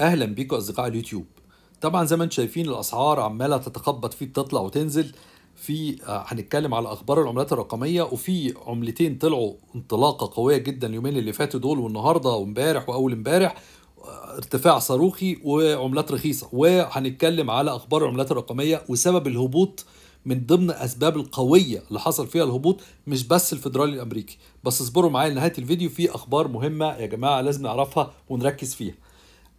أهلا بيكم أصدقاء اليوتيوب. طبعا زي ما أنتم شايفين الأسعار عمالة تتخبط فيه بتطلع وتنزل في آه، هنتكلم على أخبار العملات الرقمية وفي عملتين طلعوا انطلاقة قوية جدا اليومين اللي فاتوا دول والنهاردة وامبارح وأول امبارح آه، ارتفاع صاروخي وعملات رخيصة. وهنتكلم على أخبار العملات الرقمية وسبب الهبوط من ضمن أسباب القوية اللي حصل فيها الهبوط مش بس الفدرالي الأمريكي. بس اصبروا معايا لنهاية الفيديو في أخبار مهمة يا جماعة لازم نعرفها ونركز فيها.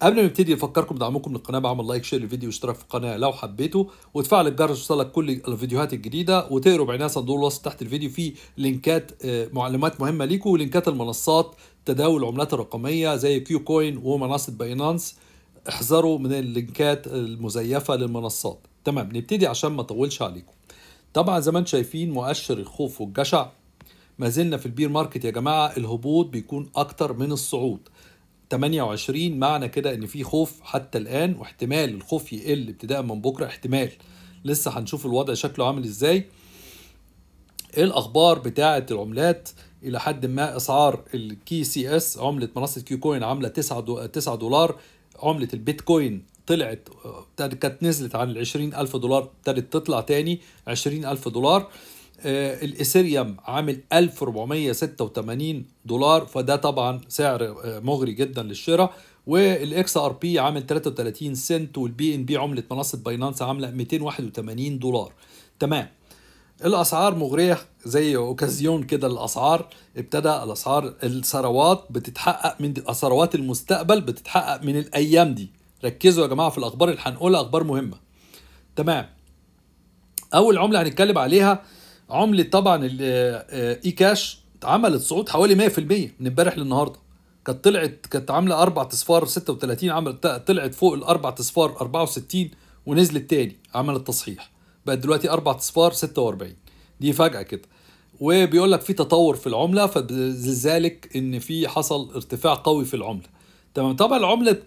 قبل ما نبتدي نفكركم بدعمكم للقناة بعمل like share للفيديو واشتراك في القناة لو حبيته وتفعل الجرس يوصلك كل الفيديوهات الجديدة. وتقروا بعنايه صندوق الوصف تحت الفيديو. فيه link ات آه، معلومات مهمة ليكم و link ات المنصات تداول العملات الرقمية زي KuCoin ومنصة Binance. احذروا من ال link ات المزيفة للمنصات. تمام نبتدي عشان ما اطولش عليكم. طبعا زي ما أنتم شايفين مؤشر الخوف والجشع. ما زلنا في ال bear market يا جماعة الهبوط بيكون أكتر من الصعود. 28 معنى كده إن في خوف حتى الآن واحتمال الخوف يقل ابتداء من بكرة احتمال. لسه هنشوف الوضع شكله عامل إزاي. إيه الأخبار بتاعة العملات؟ إلى حد ما إسعار ال KCS عملة منصة KuCoin عاملة 9 دو- 9 دولار. عملة البيتكوين طلعت آه، كانت نزلت عن ال 20000 دولار ابتدت تطلع تاني 20000 دولار. الايثيريوم عامل 1486 دولار فده طبعا سعر آه، مغري جدا للشراء. وال XRP عامل 33 سنت وال BNB عملة منصة Binance عاملة 281 دولار. تمام. الأسعار مغرية زي أوكازيون كده الأسعار. ابتدى الأسعار الثروات بتتحقق من ثروات المستقبل بتتحقق من الأيام دي. ركزوا يا جماعة في الأخبار اللي هنقولها أخبار مهمة. تمام. أول عملة هنتكلم عليها عملة طبعا ال eCash عملت صعود حوالي 100% من امبارح للنهاردة. كانت طلعت كانت عاملة أربع اصفار 36 عملت طلعت فوق الأربع اصفار 64 ونزلت تاني عملت تصحيح. بقت دلوقتي أربع اصفار 46 دي فجأة كده. وبيقول لك في تطور في العملة فلذلك إن في حصل ارتفاع قوي في العملة. تمام. طبعا العملة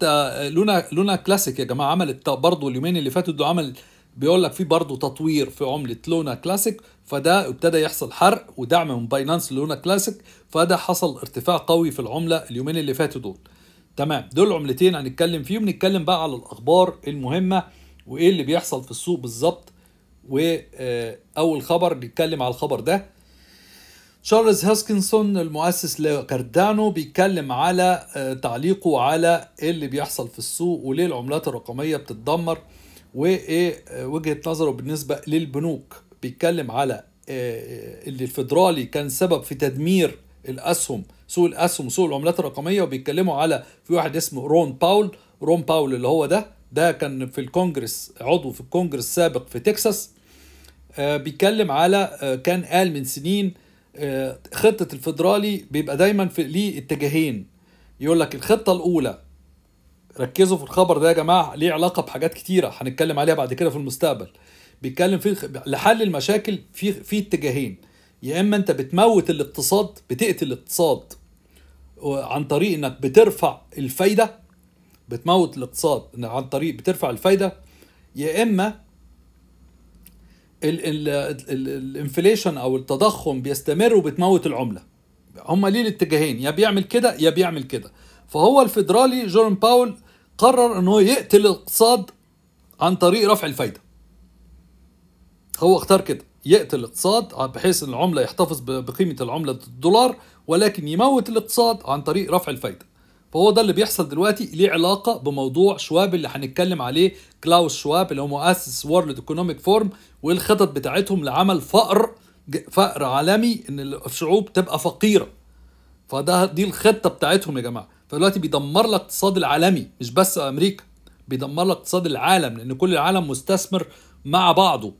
Luna Luna Classic يا جماعة عملت برضه اليومين اللي فاتوا دول عمل بيقول لك في برضه تطوير في عملة Luna Classic فده ابتدى يحصل حرق ودعم من Binance Luna Classic فده حصل ارتفاع قوي في العملة اليومين اللي فاتوا دول. تمام دول عملتين هنتكلم فيهم. نتكلم بقى على الأخبار المهمة وإيه اللي بيحصل في السوق بالظبط وأول خبر بيتكلم على الخبر ده. تشارلز هاسكنسون المؤسس لكاردانو بيتكلم على آه، تعليقه على إيه اللي بيحصل في السوق وليه العملات الرقمية بتتدمر. وإيه آه، وجهة نظره بالنسبة للبنوك. بيتكلم على آه، اللي الفدرالي كان سبب في تدمير الأسهم سوق الأسهم وسوق العملات الرقمية. وبيتكلموا على في واحد اسمه رون باول. رون باول اللي هو ده ده كان في الكونجرس عضو في الكونجرس السابق في تكساس. بيتكلم على كان قال من سنين آه، خطة الفدرالي بيبقى دايما في ليه اتجاهين. يقول لك الخطة الأولى ركزوا في الخبر ده يا جماعة ليه علاقة بحاجات كتيرة هنتكلم عليها بعد كده في المستقبل. بيتكلم في لحل المشاكل في في اتجاهين. يا إما أنت بتموت الاقتصاد بتقتل الاقتصاد عن طريق إنك بترفع الفايدة بتموت الاقتصاد عن طريق بترفع الفايدة. يا إما ال inflation أو التضخم بيستمر وبتموت العملة. هما ليه الاتجاهين؟ يا بيعمل كده يا بيعمل كده. فهو الفيدرالي جيروم باول قرر ان هو يقتل الاقتصاد عن طريق رفع الفايدة. هو اختار كده يقتل الاقتصاد بحيث إن العملة يحتفظ بقيمة العملة الدولار ولكن يموت الاقتصاد عن طريق رفع الفايدة. فهو ده اللي بيحصل دلوقتي ليه علاقة بموضوع شواب اللي هنتكلم عليه كلاوس شواب اللي هو مؤسس World Economic Forum والخطط بتاعتهم لعمل فقر فقر عالمي إن الشعوب تبقى فقيرة. فده دي الخطة بتاعتهم يا جماعة. فدلوقتي بيدمر لك الاقتصاد العالمي مش بس أمريكا بيدمر لك اقتصاد العالم لأن كل العالم مستثمر مع بعضه.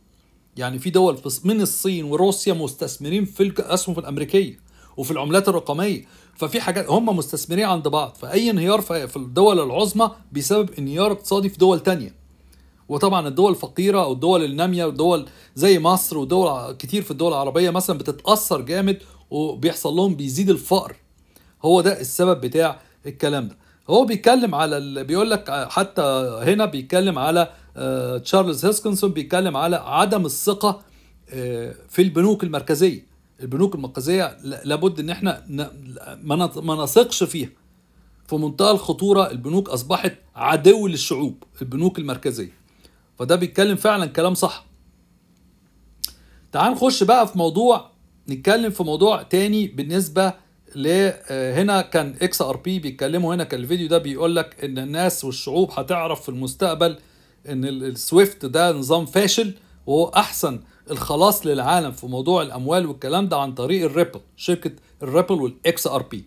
يعني في دول من الصين وروسيا مستثمرين في الأسهم الأمريكية وفي العملات الرقمية. ففي حاجات هم مستثمرين عند بعض. فأي انهيار في الدول العظمى بسبب انهيار اقتصادي في دول تانية. وطبعا الدول الفقيرة أو الدول النامية والدول زي مصر ودول كتير في الدول العربية مثلا بتتأثر جامد وبيحصل لهم بيزيد الفقر. هو ده السبب بتاع الكلام ده. هو بيتكلم على بيقول لك حتى هنا بيتكلم على آه، تشارلز هيسكنسون بيتكلم على عدم الثقة آه، في البنوك المركزية. البنوك المركزية لابد إن إحنا ما نثقش فيها. في منتهى الخطورة البنوك أصبحت عدو للشعوب البنوك المركزية. فده بيتكلم فعلا كلام صح. تعال نخش بقى في موضوع نتكلم في موضوع تاني بالنسبة ل آه، هنا كان XRP بيتكلموا هنا كان الفيديو ده بيقول لك إن الناس والشعوب هتعرف في المستقبل إن ال- ال SWIFT ده نظام فاشل وأحسن خلاص للعالم في موضوع الأموال والكلام ده عن طريق ال Ripple شركة الريبل وال XRP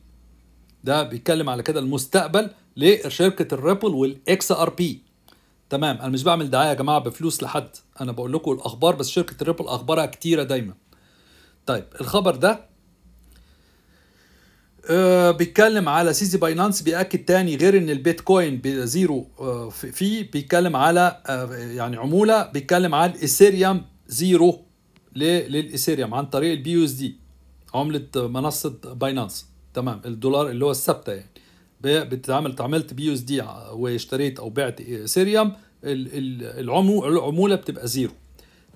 ده بيتكلم على كده المستقبل لشركة ال Ripple وال XRP تمام أنا مش بعمل دعاية يا جماعة بفلوس لحد أنا بقول لكم الأخبار بس شركة ال Ripple أخبارها كتيرة دايما. طيب الخبر ده آه بيتكلم على CZ Binance بيأكد تاني غير إن البيتكوين ب zero آه في- فيه بيتكلم على آه يعني عمولة بيتكلم على الايثيريوم zero للايثيريوم عن طريق ال BUSD عملة منصة Binance تمام الدولار اللي هو الثابتة يعني. ب- بتتعمل عملت بي يو اس دي واشتريت أو بعت ايثيريوم ال- ال- العمو- العمولة بتبقى zero.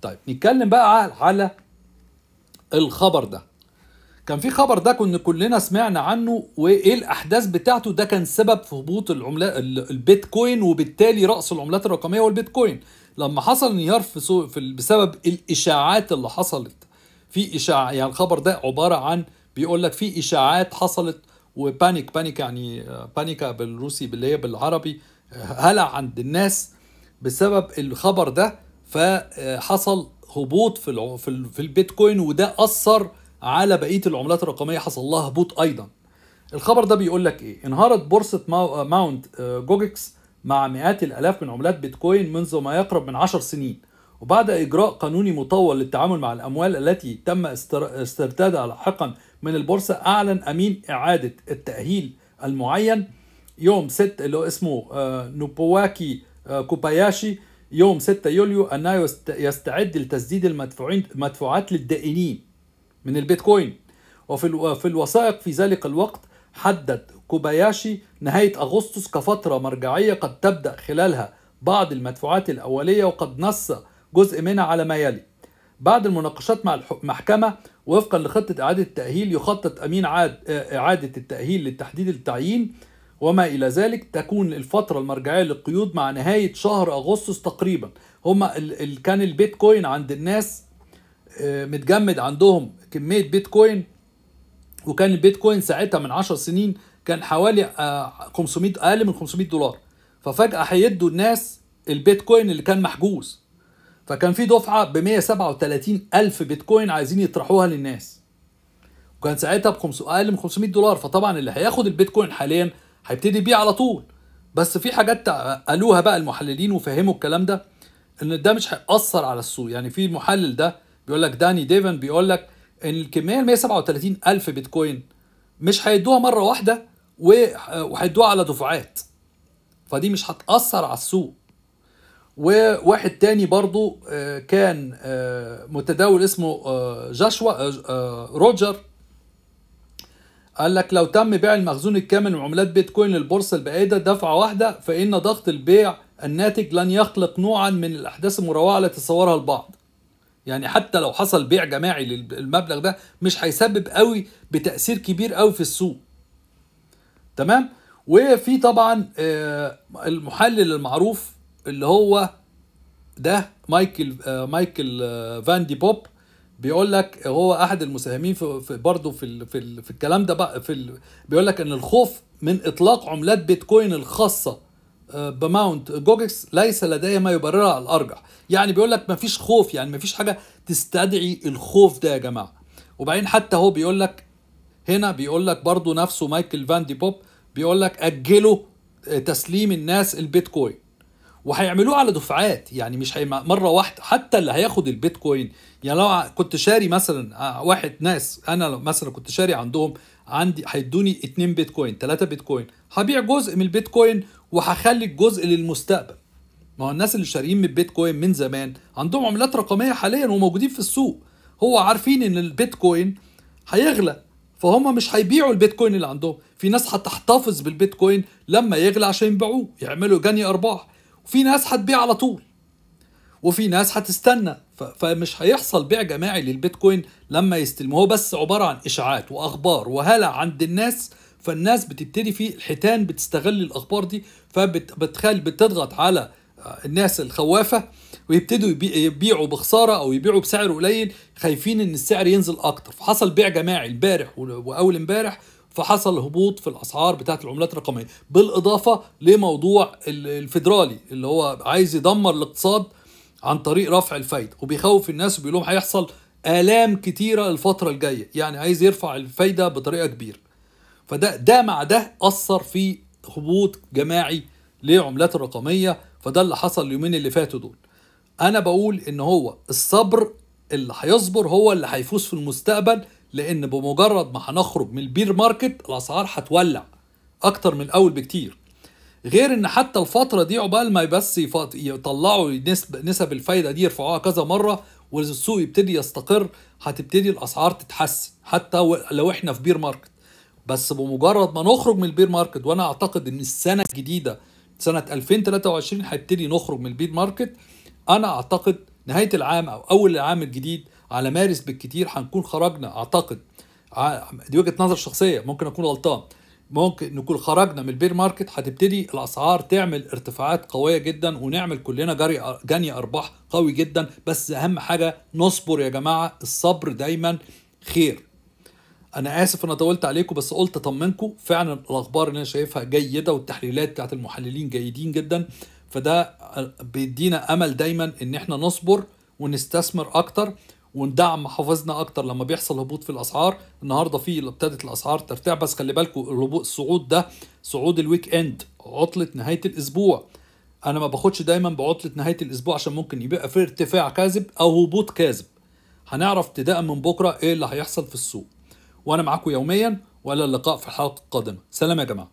طيب نتكلم بقى على الخبر ده. كان في خبر ده كنا كلنا سمعنا عنه وإيه الأحداث بتاعته؟ ده كان سبب في هبوط العملات ال- البيتكوين وبالتالي رأس العملات الرقمية والبيتكوين. لما حصل انهيار في, في بسبب الإشاعات اللي حصلت. في إشاعة يعني الخبر ده عبارة عن بيقول لك في إشاعات حصلت و panic panic يعني паника بالروسي باللي هي بالعربي هلع عند الناس بسبب الخبر ده. فحصل هبوط في في البيتكوين وده أثر على بقية العملات الرقمية حصل لها هبوط أيضا. الخبر ده بيقول لك إيه؟ انهارت بورصة ماو- Mount آه، Gox مع مئات الآلاف من عملات بيتكوين منذ ما يقرب من عشر سنين. وبعد إجراء قانوني مطول للتعامل مع الأموال التي تم استر- استردادها لاحقا من البورصة أعلن أمين إعادة التأهيل المعين يوم 6 اللي هو اسمه آه، نوبواكي آه، كوباياشي يوم 6 يوليو أنه يست- يستعد لتسديد المدفوعين المدفوعات للدائنين. من البيتكوين. وفي في الوثائق في ذلك الوقت حدد كوباياشي نهاية أغسطس كفترة مرجعية قد تبدأ خلالها بعض المدفوعات الأولية وقد نص جزء منها على ما يلي. بعد المناقشات مع المحكمة وفقا لخطة إعادة التأهيل يخطط أمين عاد آه، إعادة التأهيل للتحديد التعيين وما إلى ذلك تكون الفترة المرجعية للقيود مع نهاية شهر أغسطس تقريبا. هما ال كان البيتكوين عند الناس متجمد عندهم كمية بيتكوين. وكان البيتكوين ساعتها من 10 سنين كان حوالي آه، 500 أقل من 500 دولار. ففجأة هيدوا الناس البيتكوين اللي كان محجوز. فكان في دفعة ب 137 ألف بيتكوين عايزين يطرحوها للناس. وكان ساعتها بخمس أقل من 500 دولار. فطبعا اللي هياخد البيتكوين حاليا هيبتدي يبيع على طول. بس في حاجات قالوها بقى المحللين وفهموا الكلام ده إن ده مش هيأثر على السوق. يعني في المحلل ده بيقول لك داني ديفن بيقول لك إن الكمية ال 137 ألف بيتكوين مش هيدوها مرة واحدة وهيدوها على دفعات. فدي مش هتأثر على السوق. وواحد تاني برضو آه، كان آه، متداول اسمه آه، جاشوا روجر. قال لك لو تم بيع المخزون الكامل من عملات بيتكوين للبورصة البائده دفعة واحدة فإن ضغط البيع الناتج لن يخلق نوعا من الأحداث المروعة التي تصورها البعض. يعني حتى لو حصل بيع جماعي للمبلغ ده مش هيسبب قوي بتأثير كبير قوي في السوق. تمام؟ وفي طبعا آه، المحلل المعروف اللي هو ده مايكل آه، مايكل آه، فان دي بوب بيقول لك هو أحد المساهمين في, برضه في في, ال في الكلام ده بقى في بيقول لك إن الخوف من إطلاق عملات بيتكوين الخاصة ب Mount Gox ليس لدي ما يبررها على الأرجح. يعني بيقول لك ما فيش خوف يعني ما فيش حاجة تستدعي الخوف ده يا جماعة. وبعدين حتى هو بيقول لك هنا بيقول لك برضه نفسه مايكل فان دي بوب بيقول لك أجلوا آه، تسليم الناس البيتكوين. وهيعملوه على دفعات يعني مش هي مرة واحدة. حتى اللي هياخد البيتكوين يعني لو كنت شاري مثلا آه، واحد ناس أنا مثلا كنت شاري عندهم عندي هيدوني 2 بيتكوين 3 بيتكوين. هبيع جزء من البيتكوين وهخلي الجزء للمستقبل. ما هو الناس اللي شاريين من البيتكوين من زمان عندهم عملات رقمية حاليا وموجودين في السوق. هو عارفين إن البيتكوين هيغلى فهم مش هيبيعوا البيتكوين اللي عندهم. في ناس هتحتفظ بالبيتكوين لما يغلى عشان يبيعوه يعملوا جني أرباح. وفي ناس هتبيع على طول. وفي ناس هتستنى. فمش هيحصل بيع جماعي للبيتكوين لما يستلم هو بس عبارة عن إشاعات وأخبار وهلع عند الناس فالناس بتبتدي في الحيتان بتستغل الأخبار دي فبتخلي بتضغط على الناس الخوافة ويبتدوا يبيعوا بخسارة أو يبيعوا بسعر قليل خايفين إن السعر ينزل أكتر. فحصل بيع جماعي البارح وأول امبارح فحصل هبوط في الأسعار بتاعت العملات الرقمية. بالإضافة لموضوع الفيدرالي اللي هو عايز يدمر الاقتصاد عن طريق رفع الفايدة. وبيخوف الناس وبيقول لهم هيحصل آلام كتيرة الفترة الجاية. يعني عايز يرفع الفايدة بطريقة كبيرة. فده ده مع ده أثر في هبوط جماعي للعملات الرقمية فده اللي حصل اليومين اللي فاتوا دول. أنا بقول إن هو الصبر اللي هيصبر هو اللي هيفوز في المستقبل لأن بمجرد ما هنخرج من البير ماركت الأسعار هتولع أكتر من الأول بكتير. غير إن حتى الفترة دي عقبال ما بس يطلعوا نسب نسب الفايدة دي يرفعوها كذا مرة والسوق يبتدي يستقر هتبتدي الأسعار تتحسن. حتى لو إحنا في bear market. بس بمجرد ما نخرج من ال bear market وأنا أعتقد إن السنة الجديدة سنة 2023 هيبتدي نخرج من ال bear market. أنا أعتقد نهاية العام أو أول العام الجديد على مارس بالكتير هنكون خرجنا أعتقد. دي وجهة نظر شخصية ممكن أكون غلطان. ممكن نكون خرجنا من ال bear market هتبتدي الأسعار تعمل ارتفاعات قوية جدا ونعمل كلنا جري جني أرباح قوي جدا. بس أهم حاجة نصبر يا جماعة الصبر دايما خير. أنا آسف أنا طولت عليكم بس قلت أطمنكم. فعلا الأخبار اللي أنا شايفها جيدة والتحليلات بتاعت المحللين جيدين جدا. فده بيدينا أمل دايما إن إحنا نصبر ونستثمر أكتر وندعم محافظنا أكتر لما بيحصل هبوط في الأسعار. النهارده في ابتدت الأسعار ترتفع بس خلي بالكم الهبوط الصعود ده صعود الويك إند عطلة نهاية الأسبوع. أنا ما باخدش دايما بعطلة نهاية الأسبوع عشان ممكن يبقى في ارتفاع كاذب أو هبوط كاذب. هنعرف ابتداء من بكرة إيه اللي هيحصل في السوق. وأنا معاكم يوميا وإلى اللقاء في الحلقة القادمة. سلام يا جماعة.